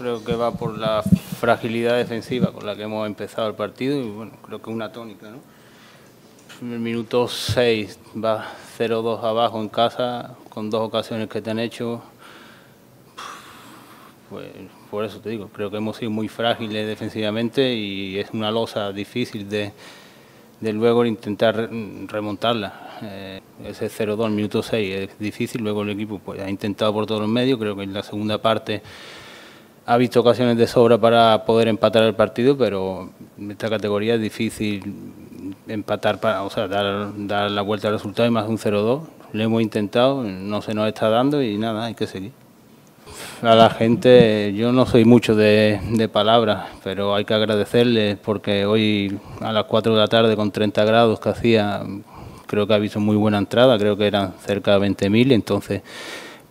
Creo que va por la fragilidad defensiva con la que hemos empezado el partido y bueno, creo que una tónica, ¿no? En el minuto 6 va 0-2 abajo en casa con dos ocasiones que te han hecho. Pues por eso te digo, creo que hemos sido muy frágiles defensivamente y es una losa difícil de, de luego intentar remontarla. Eh, ese 0-2 minuto 6 es difícil, luego el equipo pues, ha intentado por todos los medios, creo que en la segunda parte ha visto ocasiones de sobra para poder empatar el partido, pero en esta categoría es difícil empatar, para, o sea, dar, dar la vuelta al resultado y más un 0-2. Lo hemos intentado, no se nos está dando y nada, hay que seguir. A la gente, yo no soy mucho de, de palabras, pero hay que agradecerles porque hoy a las 4 de la tarde con 30 grados que hacía, creo que ha visto muy buena entrada, creo que eran cerca de 20.000, entonces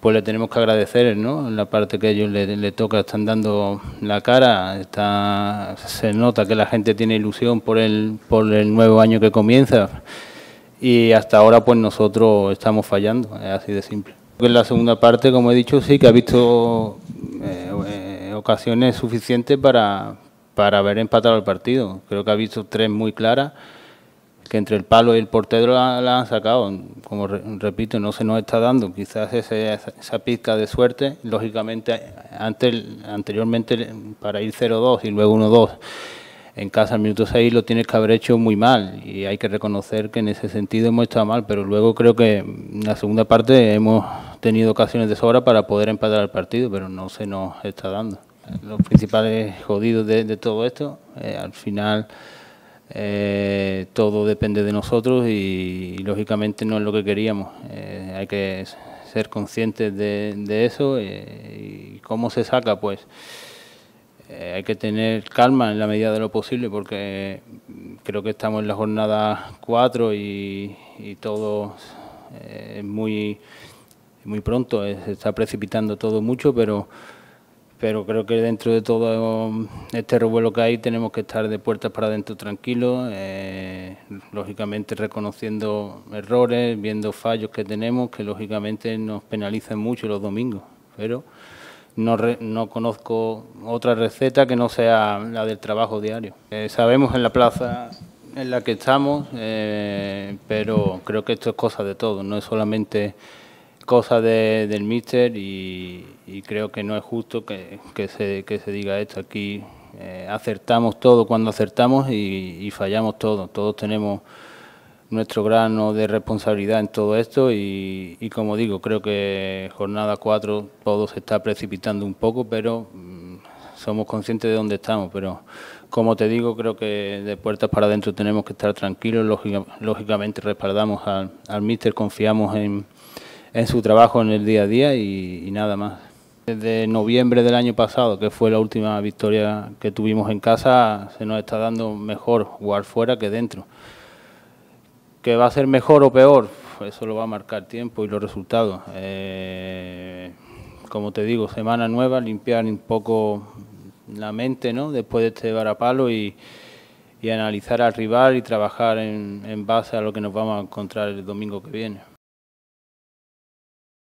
pues le tenemos que agradecer, ¿no? La parte que a ellos le, toca, están dando la cara, está, se nota que la gente tiene ilusión por el, por el nuevo año que comienza y hasta ahora pues nosotros estamos fallando, es así de simple. En la segunda parte, como he dicho, sí que ha visto eh, eh, ocasiones suficientes para, para haber empatado el partido. Creo que ha visto tres muy claras que entre el palo y el portero la, han sacado. Como repito, no se nos está dando quizás esa pizca de suerte. Lógicamente, antes, anteriormente para ir 0-2 y luego 1-2 en casa al minuto 6 lo tienes que haber hecho muy mal y hay que reconocer que en ese sentido hemos estado mal, pero luego creo que en la segunda parte hemos tenido ocasiones de sobra para poder empatar el partido, pero no se nos está dando. Los principales jodidos de, todo esto, eh, al final eh, todo depende de nosotros y, lógicamente no es lo que queríamos. Eh, hay que ser conscientes de, eso eh, y cómo se saca, pues hay que tener calma en la medida de lo posible porque creo que estamos en la jornada 4 y, todo es muy, muy pronto, se está precipitando todo mucho, pero pero creo que dentro de todo este revuelo que hay tenemos que estar de puertas para adentro tranquilos, eh, lógicamente reconociendo errores, viendo fallos que tenemos, que lógicamente nos penalizan mucho los domingos, pero no, no conozco otra receta que no sea la del trabajo diario. Eh, sabemos en la plaza en la que estamos, eh, pero creo que esto es cosa de todo, no es solamente cosa del míster y, creo que no es justo que, se, se, diga esto. Aquí eh, acertamos todo cuando acertamos y, fallamos todo. Todos tenemos nuestro grano de responsabilidad en todo esto y, como digo, creo que jornada 4 todo se está precipitando un poco, pero mm, somos conscientes de dónde estamos. Pero como te digo, creo que de puertas para adentro tenemos que estar tranquilos. lógicamente respaldamos al, al míster, confiamos en en su trabajo en el día a día y, nada más. Desde noviembre del año pasado, que fue la última victoria que tuvimos en casa, se nos está dando mejor jugar fuera que dentro. ¿Que va a ser mejor o peor? Eso lo va a marcar tiempo y los resultados. Eh, como te digo, semana nueva, limpiar un poco la mente ¿no? después de este varapalo y, y analizar al rival y trabajar en base a lo que nos vamos a encontrar el domingo que viene.